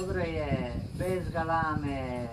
dobro je, bez galame,